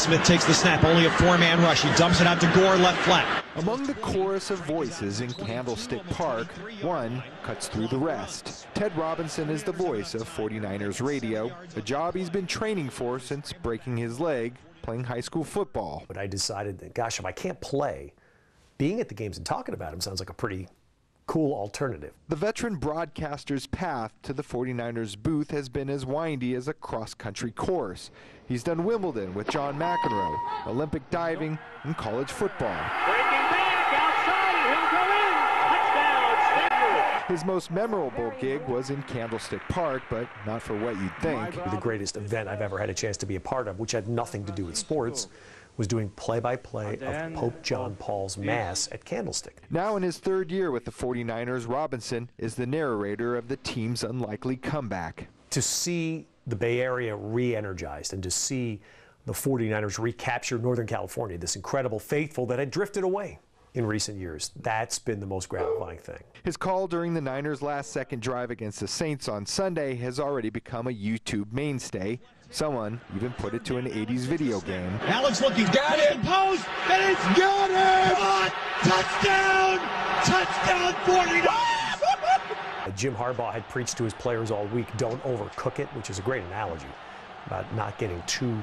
Smith takes the snap, only a four-man rush. He dumps it out to Gore, left flat. Among the chorus of voices in Candlestick Park, one cuts through the rest. Ted Robinson is the voice of 49ers radio, a job he's been training for since breaking his leg playing high school football. But I decided that, gosh, if I can't play, being at the games and talking about them sounds like a pretty cool alternative. The veteran broadcaster's path to the 49ers booth has been as windy as a cross-country course. He's done Wimbledon with John McEnroe, Olympic diving, and college football. His most memorable gig was in Candlestick Park, but not for what you'd think. The greatest event I've ever had a chance to be a part of, which had nothing to do with sports, was doing play-by-play -play of Pope John Paul's Mass at Candlestick. Now in his third year with the 49ers, Robinson is the narrator of the team's unlikely comeback. To see the Bay Area re-energized and to see the 49ers recapture Northern California, this incredible faithful that had drifted away in recent years. That's been the most gratifying thing. His call during the Niners' last second drive against the Saints on Sunday has already become a YouTube mainstay. Someone even put it to an 80s video game. Alex looking, got it, post, and it's got it! Touchdown! Touchdown 49! Uh, Jim Harbaugh had preached to his players all week, don't overcook it, which is a great analogy about not getting too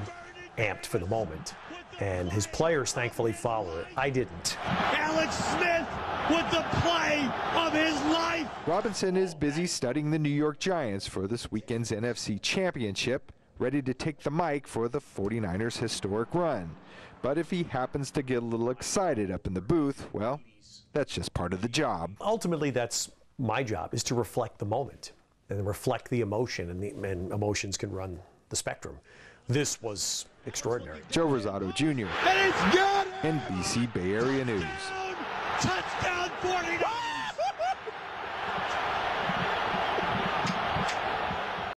amped for the moment and his players thankfully follow it. I didn't. Alex Smith with the play of his life. Robinson is busy studying the New York Giants for this weekend's NFC Championship, ready to take the mic for the 49ers' historic run. But if he happens to get a little excited up in the booth, well, that's just part of the job. Ultimately, that's my job, is to reflect the moment and reflect the emotion, and, the, and emotions can run the spectrum. This was extraordinary. Joe Rosato Jr. And it's good! NBC Bay Area News. Touchdown 49!